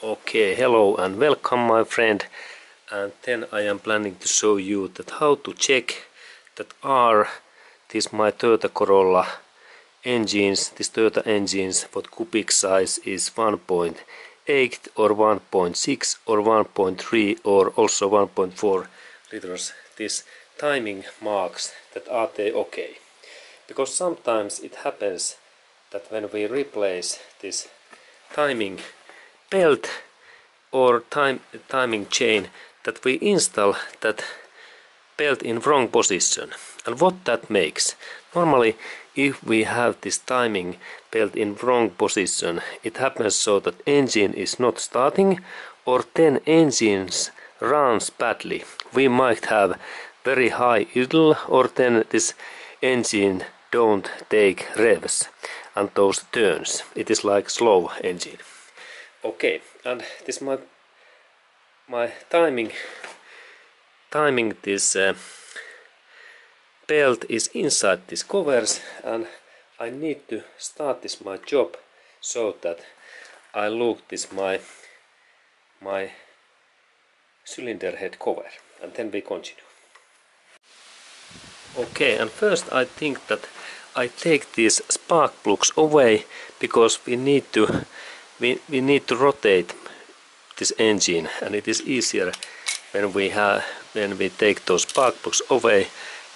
Okay, hello and welcome my friend. And then I am planning to show you that how to check that are this my Toyota Corolla engines, this Toyota engines, what cubic size is 1.8 or 1.6 or 1.3 or also 1.4 liters. This timing marks that are they okay. Because sometimes it happens that when we replace this timing belt or time, timing chain that we install that belt in wrong position. And what that makes? Normally if we have this timing belt in wrong position it happens so that engine is not starting or then engines runs badly. We might have very high idle or then this engine don't take revs and those turns. It is like slow engine okay and this my my timing timing this uh, belt is inside these covers and I need to start this my job so that I look this my my cylinder head cover and then we continue. Okay and first I think that I take these spark plugs away because we need to we, we need to rotate this engine and it is easier when we have when we take those spark plugs away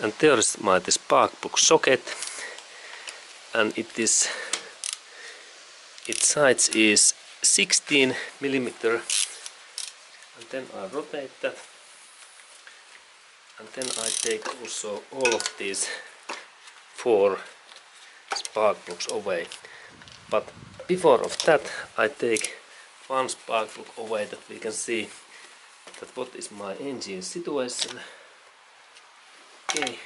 and there is my the spark plug socket and it is its size is 16 millimeter. And then I rotate that. And then I take also all of these four spark plugs away. But before of that I take one spark plug away that we can see that what is my engine situation. Okay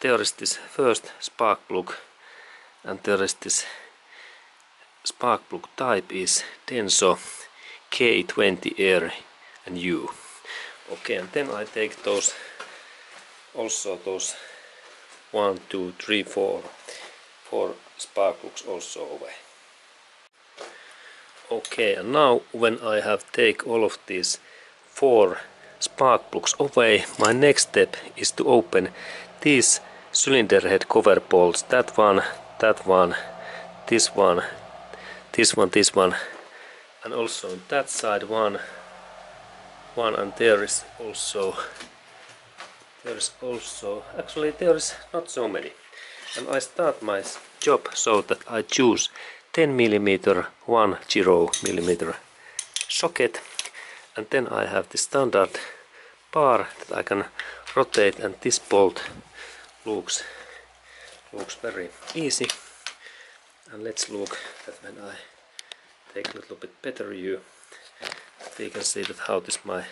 there is this first spark plug and there is this spark plug type is Denso K20 Air and U. Okay and then I take those also those one two three four four spark plugs also away okay and now when I have take all of these four spark plugs away my next step is to open these cylinder head cover bolts. That one that one this one this one this one and also on that side one one and there is also there is also actually there is not so many. And I start my job so that I choose 10 millimeter 1 0 millimeter socket. And then I have the standard bar that I can rotate and this bolt looks looks very easy. And let's look that when I take a little bit better view we can see that how this my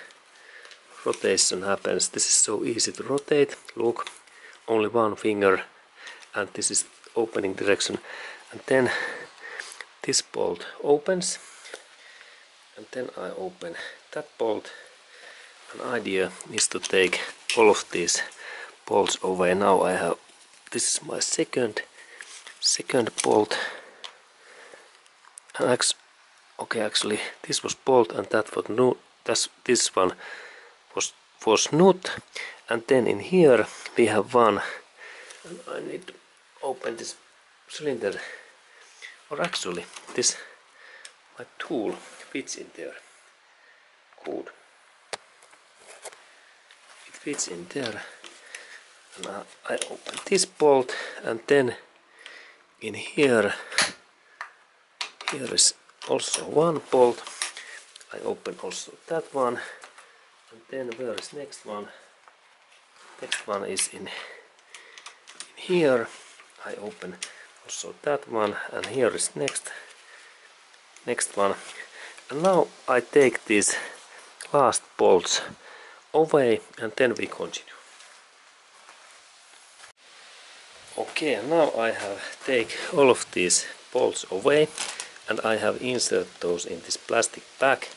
rotation happens. This is so easy to rotate. Look only one finger and this is opening direction. And then this bolt opens and then I open that bolt. An idea is to take all of these bolts away now I have this is my second second bolt. Okay actually this was bolt and that was no that's this one was was nut. And then in here we have one and I need to open this cylinder or actually this my tool fits in there. Good it fits in there. And I open this bolt and then in here here is also one bolt. I open also that one. And then where is next one? Next one is in, in here. I open also that one and here is next next one. And now I take these last bolts away and then we continue. Okay now I have take all of these bolts away and I have insert those in this plastic bag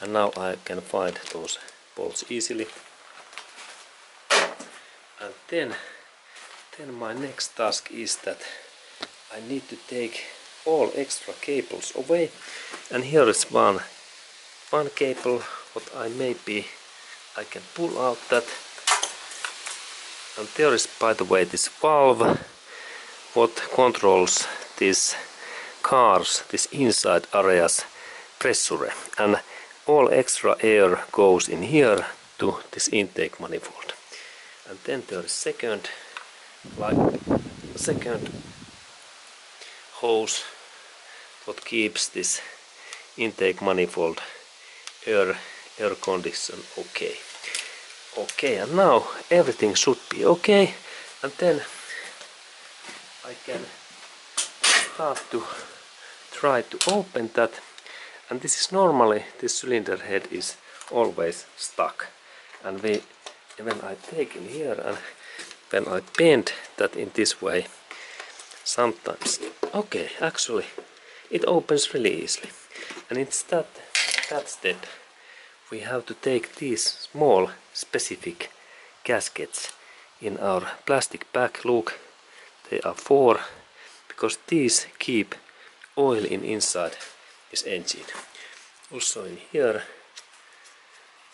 and now I can find those bolts easily. And then then my next task is that I need to take all extra cables away. And here is one one cable what I maybe I can pull out that. And there is by the way this valve what controls these cars this inside areas pressure. And all extra air goes in here to this intake manifold. And then there is second like second hose what keeps this intake manifold air air condition okay. Okay and now everything should be okay. And then I can start to try to open that. And this is normally this cylinder head is always stuck. And we when I take in here and when I bend that in this way sometimes okay actually it opens really easily. And it's that that step we have to take these small specific gaskets in our plastic bag. Look they are four because these keep oil in inside this engine. Also in here.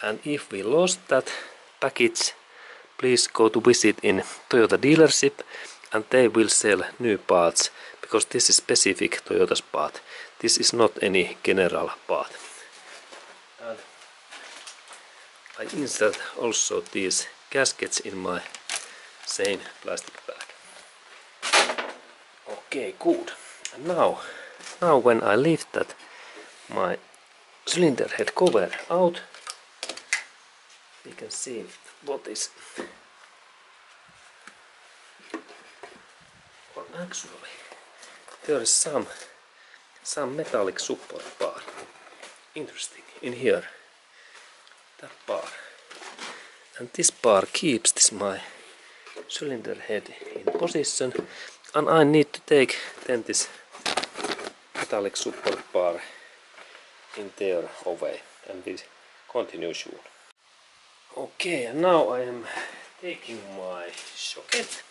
And if we lost that package please go to visit in Toyota dealership and they will sell new parts because this is specific Toyota's part this is not any general part and I insert also these gaskets in my same plastic bag. Okay good. And now now when I lift that my cylinder head cover out we can see what is or actually there is some some metallic support bar. Interesting. In here. That bar. And this bar keeps this my cylinder head in position. And I need to take then this metallic support bar in there away. And we continue soon okay and now I am taking my socket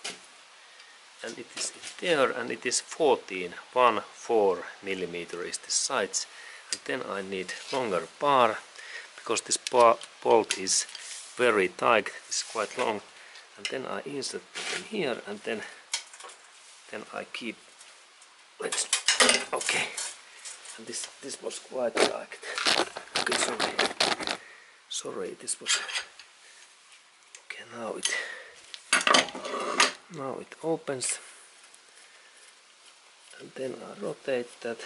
and it is there and it is 14 1 4 millimeter is the size. And then I need longer bar because this bar bolt is very tight it's quite long. And then I insert it in here and then then I keep let's okay. And this this was quite tight. Okay sorry. Sorry this was okay now it now it opens. And then I rotate that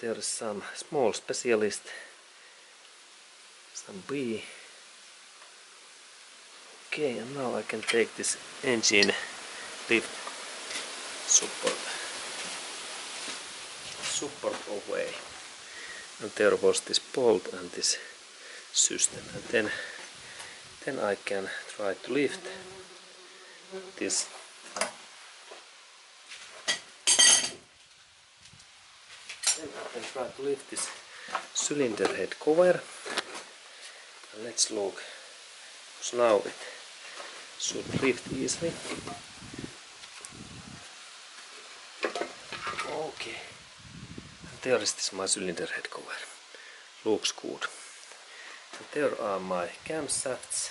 there is some small specialist. Some B. Okay and now I can take this engine lift support. Support away. And there was this bolt and this system. And then then I can try to lift this. Can try to lift this cylinder head cover. And let's look. So now it should lift easily. Okay. And there is this my cylinder head cover. Looks good. And there are my camshafts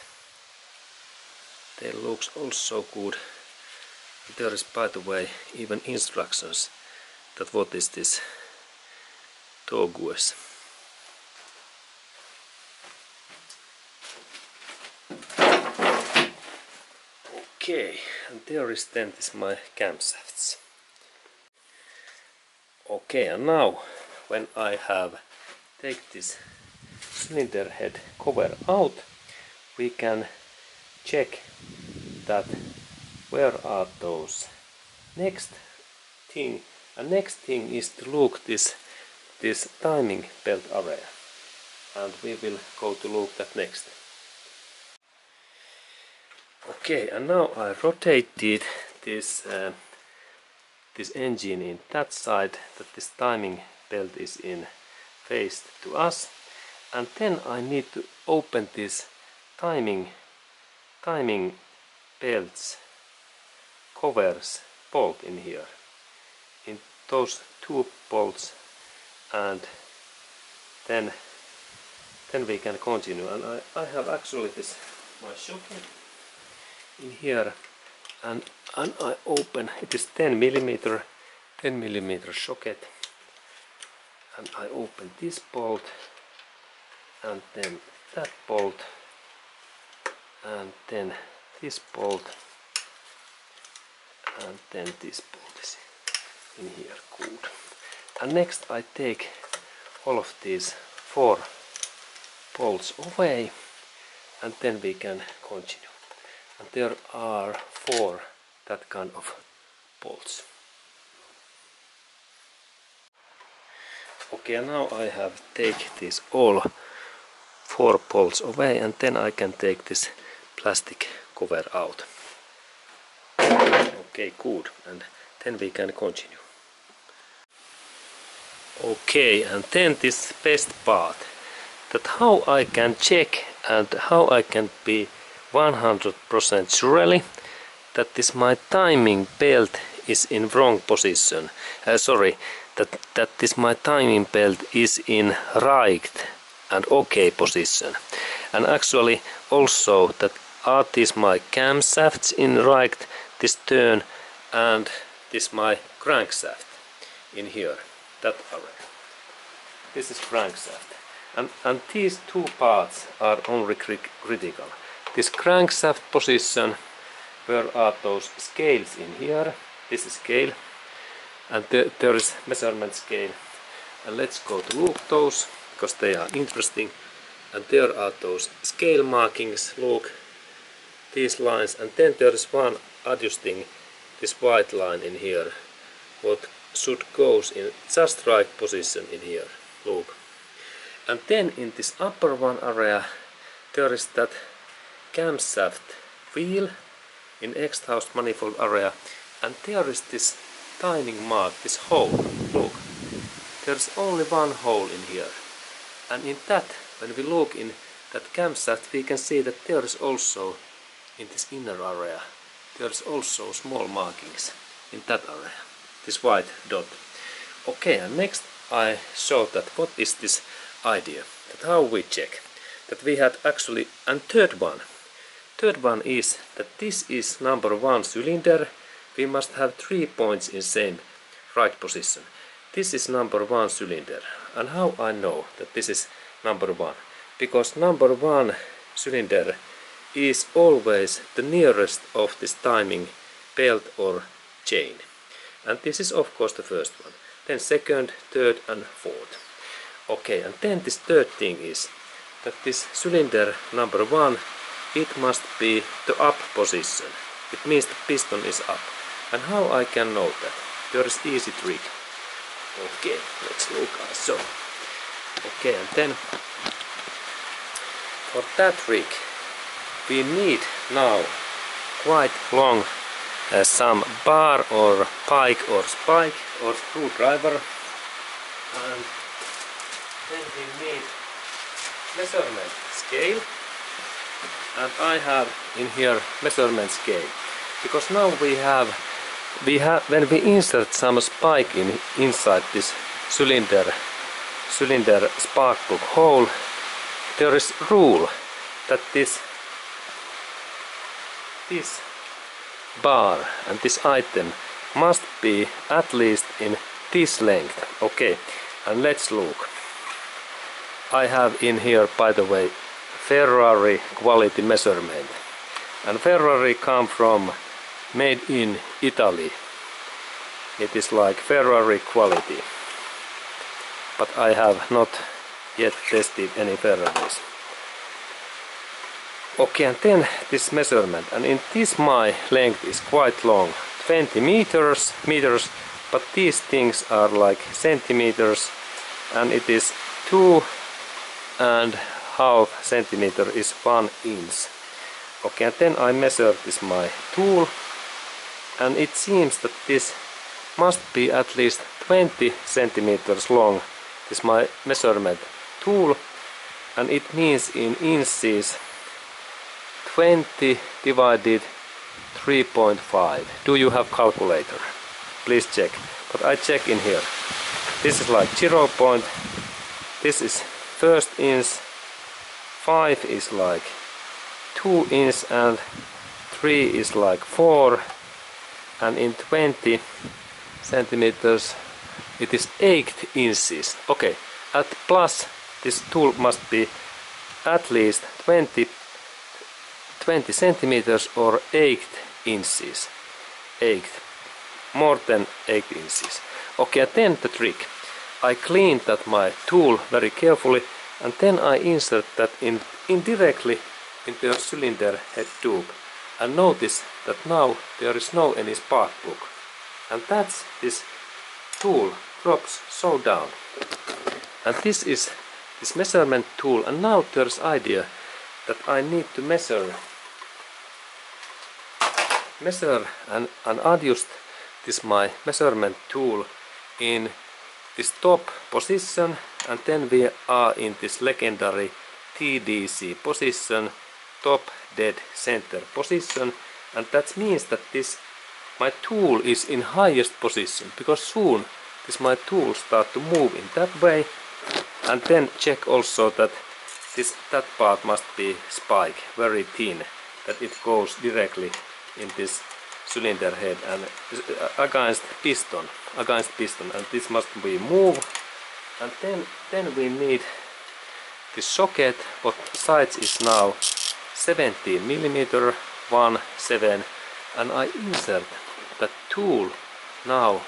they looks also good. There is by the way even instructions that what is this? Togues okay and there is then this my camshafts okay and now when I have take this cylinder head cover out we can check that where are those. Next thing and next thing is to look this this timing belt area and we will go to look that next. Okay and now I rotated this uh, this engine in that side that this timing belt is in faced to us. And then I need to open this timing timing belts covers bolt in here. In those two bolts and then then we can continue. And I, I have actually this my socket in here and, and I open it is 10 millimeter 10 millimeter socket. And I open this bolt and then that bolt and then this bolt. And then this bolt is in here. Good. And next I take all of these four bolts away and then we can continue. And there are four that kind of bolts. Okay now I have take these all four bolts away and then I can take this plastic cover out. Okay good. And then we can continue. Okay and then this best part that how I can check and how I can be 100% surely that this my timing belt is in wrong position. Uh, sorry that that this my timing belt is in right and okay position. And actually also that are these my camshafts in right this turn and this my crankshaft in here? That area this is crankshaft. And, and these two parts are only critical. This crankshaft position where are those scales in here? This is scale. And the, there is measurement scale. And let's go to look those because they are interesting. And there are those scale markings. Look these lines and then there is one adjusting this white line in here. What should goes in just right position in here. Look. And then in this upper one area there is that camshaft wheel in exhaust manifold area. And there is this timing mark, this hole, look. There's only one hole in here. And in that when we look in that camshaft we can see that there is also in this inner area there's also small markings in that area this white dot. Okay and next I show that what is this idea? That how we check that we had actually and third one. Third one is that this is number one cylinder. We must have three points in same right position. This is number one cylinder. And how I know that this is number one? Because number one cylinder is always the nearest of this timing belt or chain. And this is of course the first one. Then second third and fourth. Okay and then this third thing is that this cylinder number one it must be the up position. It means the piston is up. And how I can know that? There is easy trick. Okay let's look so okay and then for that trick we need now quite long uh, some bar or pike or spike or screwdriver. And then we need measurement scale. And I have in here measurement scale. Because now we have we have when we insert some spike in inside this cylinder cylinder spark plug hole there is rule that this this. Bar and this item must be at least in this length. Okay and let's look. I have in here by the way Ferrari quality measurement. And Ferrari come from made in Italy. It is like Ferrari quality. But I have not yet tested any Ferraris okay and then this measurement. And in this my length is quite long 20 meters meters but these things are like centimeters and it is two and half centimeter is one inch. Okay and then I measure this my tool and it seems that this must be at least 20 centimeters long this my measurement tool and it means in inches 20 divided 3.5 do you have calculator? Please check but I check in here. This is like 0. Point, this is first inch 5 is like 2 inch and 3 is like 4 and in 20 centimeters it is 8 inches. Okay at plus this tool must be at least 20 20 centimeters or 8 inches. 8 more than 8 inches. Okay and then the trick. I clean that my tool very carefully and then I insert that in indirectly into a cylinder head tube. And notice that now there is no any spark plug and that's this tool drops so down. And this is this measurement tool. And now there's idea that I need to measure measure and, and adjust this my measurement tool in this top position and then we are in this legendary TDC position top dead center position. And that means that this my tool is in highest position because soon this my tool start to move in that way. And then check also that this that part must be spike very thin that it goes directly in this cylinder head and uh, against piston against piston. And this must be moved and then then we need the socket what size is now 17 millimeter 1 7 and I insert that tool now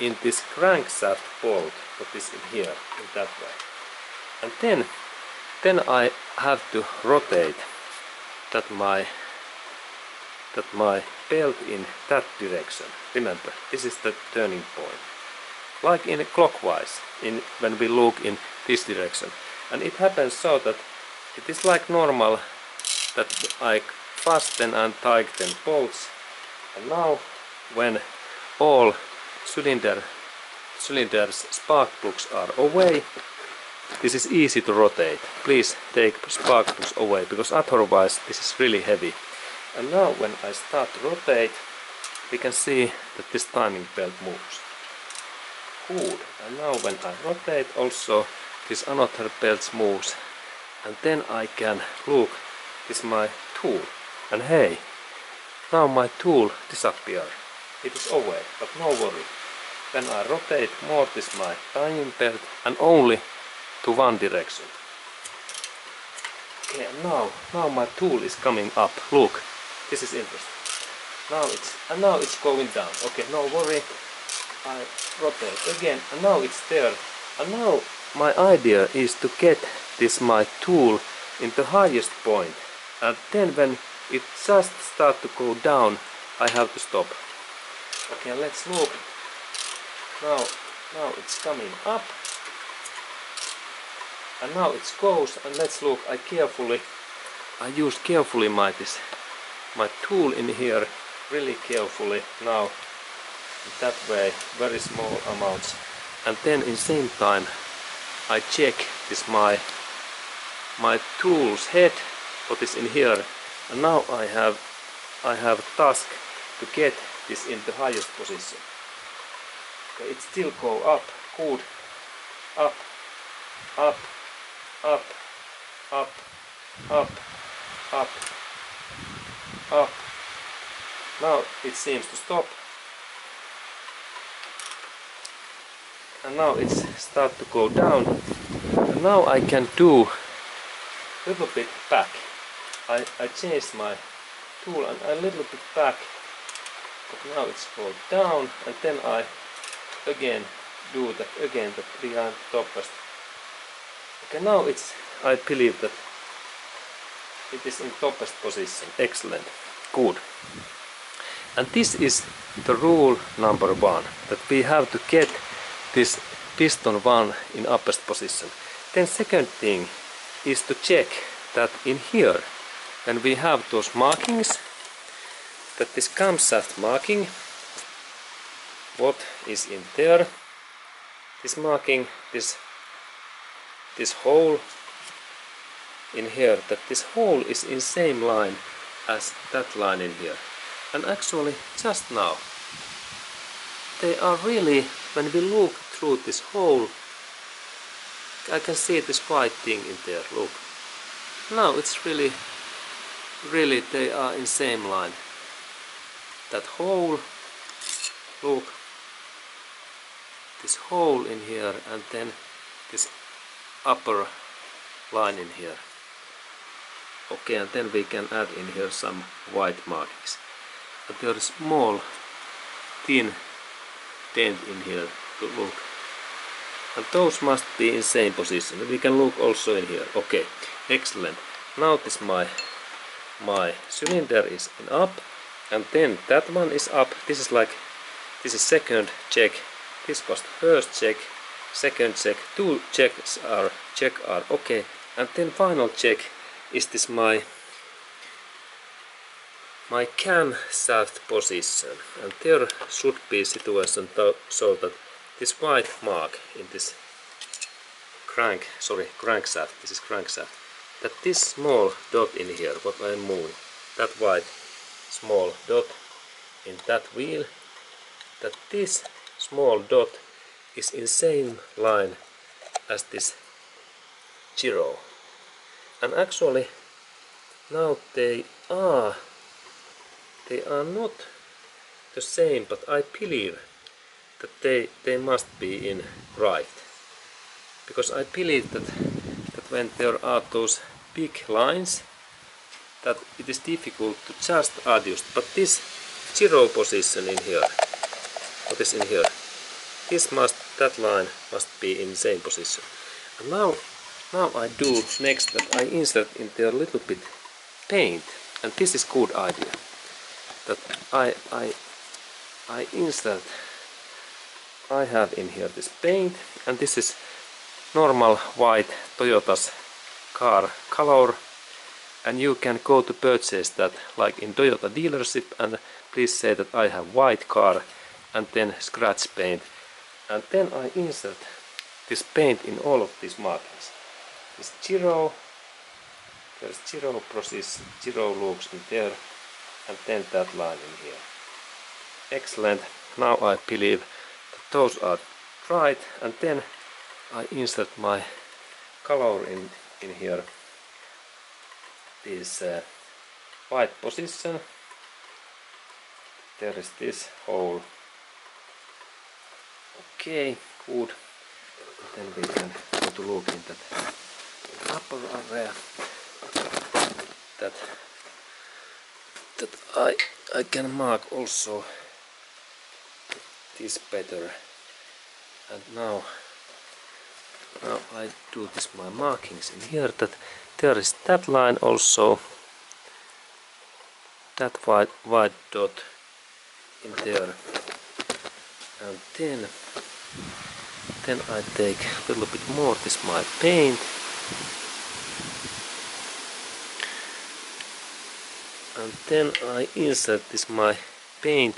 in this crankshaft bolt what is in here in that way. And then then I have to rotate that my that my belt in that direction. Remember this is the turning point. Like in a clockwise in when we look in this direction. And it happens so that it is like normal that I fasten and tighten bolts. And now when all cylinder cylinders spark plugs are away this is easy to rotate. Please take spark plugs away because otherwise this is really heavy and now when I start to rotate we can see that this timing belt moves. Good. And now when I rotate also this another belt moves. And then I can look this my tool. And hey now my tool disappear. It is away but no worry. When I rotate more this my timing belt and only to one direction. Okay now now my tool is coming up. Look this is interesting now it's and now it's going down. Okay no worry. I rotate again and now it's there. And now my idea is to get this my tool in the highest point. And then when it just start to go down I have to stop. Okay let's look. Now now it's coming up. And now it goes and let's look I carefully I use carefully my this my tool in here really carefully now that way very small amounts. And then in same time I check this my my tools head what is in here. And now I have I have task to get this in the highest position. Okay, it still go up good up up up up up up up. Now it seems to stop. And now it's start to go down. And now I can do a little bit back. I, I changed my tool and a little bit back. But now it's go down and then I again do that again that behind topmost. Okay now it's I believe that it is in toppest position. Excellent. Good. And this is the rule number one, that we have to get this piston one in uppermost position. Then second thing is to check that in here, when we have those markings, that this camshaft marking, what is in there, this marking, this this hole in here that this hole is in same line as that line in here and actually just now they are really when we look through this hole I can see this white thing in there, look. Now it's really, really they are in same line. That hole, look, this hole in here and then this upper line in here. Okay, and then we can add in here some white markings. There is small, thin dent in here to look. And those must be in same position. We can look also in here. Okay, excellent. Now this my my cylinder is in up and then that one is up. This is like this is second check. This was first check, second check. Two checks are check are okay. And then final check is this my my cam shaft position? And there should be situation so that this white mark in this crank sorry crankshaft this is crankshaft that this small dot in here what I am moving that white small dot in that wheel that this small dot is in same line as this zero and actually now they are they are not the same but I believe that they they must be in right. Because I believe that that when there are those big lines that it is difficult to just adjust. But this zero position in here what is in here? This must that line must be in same position. And now now I do next that I insert in there a little bit paint and this is good idea. That I I I insert I have in here this paint and this is normal white Toyota's car color and you can go to purchase that like in Toyota dealership and please say that I have white car and then scratch paint. And then I insert this paint in all of these markings is zero, there's zero process, zero looks in there, and then that line in here. Excellent, now I believe that those are right, and then I insert my color in, in here, this uh, white position, there is this hole, okay, good, then we can go to look in that upper area that that I I can mark also this better. And now now I do this my markings in here that there is that line also that white white dot in there. And then then I take a little bit more this my paint and then I insert this my paint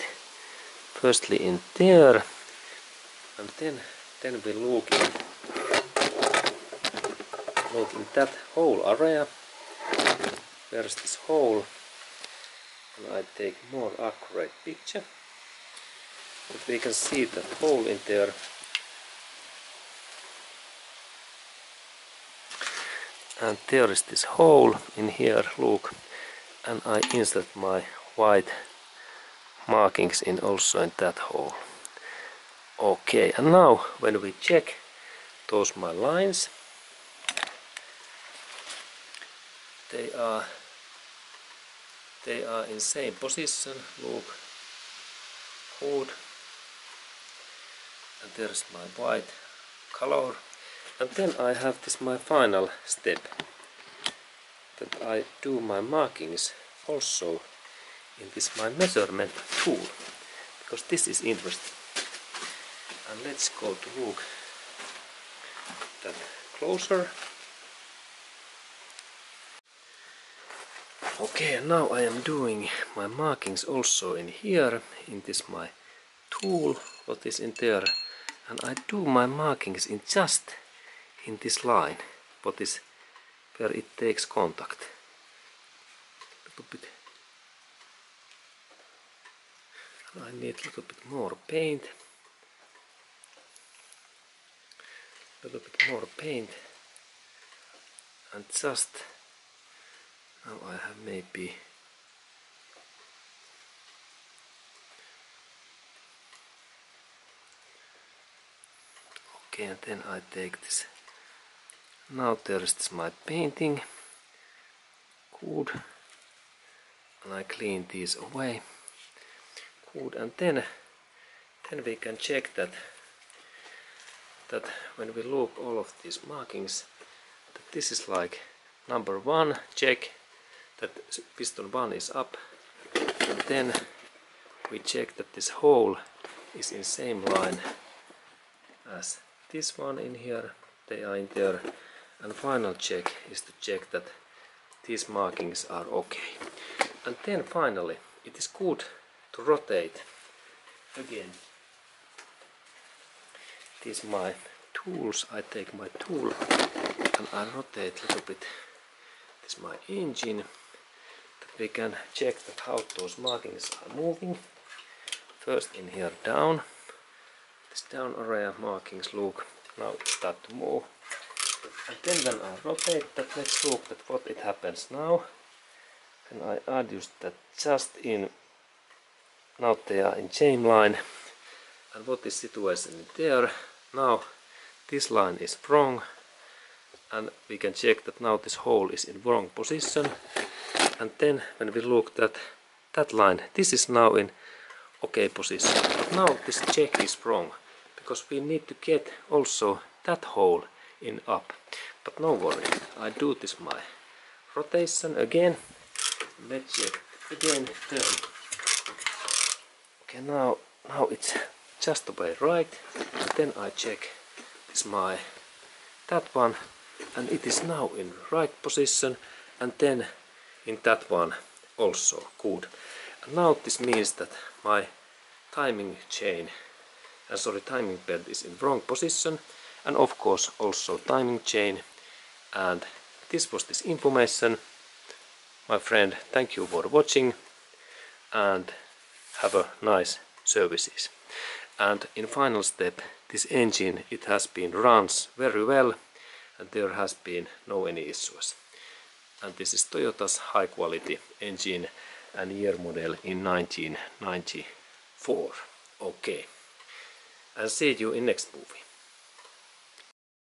firstly in there and then then we look in look in that whole area. Where's this hole? And I take more accurate picture. But we can see the hole in there and there is this hole in here look and I insert my white markings in also in that hole. Okay and now when we check those my lines they are they are in same position look good and there's my white color and then I have this my final step that I do my markings also in this my measurement tool because this is interesting. And let's go to look that closer. Okay now I am doing my markings also in here in this my tool what is in there. And I do my markings in just in this line what is where it takes contact. A little bit. I need a little bit more paint. A little bit more paint. And just now I have maybe okay and then I take this now there's my painting. Good and I clean these away good and then then we can check that that when we look all of these markings that this is like number one check that piston one is up. And then we check that this hole is in same line as this one in here. They are in there and final check is to check that these markings are okay. And then finally it is good to rotate again. These my tools. I take my tool and I rotate a little bit. This my engine. That we can check that how those markings are moving. First in here down. This down area markings look now start to move and then when I rotate that let's look at what it happens now? And I adjust that just in now they are in chain line. And what is situation there? Now this line is wrong. And we can check that now this hole is in wrong position. And then when we look that that line this is now in okay position. But now this check is wrong because we need to get also that hole in up. But no worry I do this my rotation again. Let's check again turn. Okay now now it's just the way right. Then I check this my that one. And it is now in right position. And then in that one also good. And now this means that my timing chain uh, sorry timing belt is in wrong position and of course also timing chain. And this was this information. My friend thank you for watching and have a nice services. And in final step this engine it has been runs very well and there has been no any issues. And this is Toyota's high quality engine and year model in 1994 okay. And see you in next movie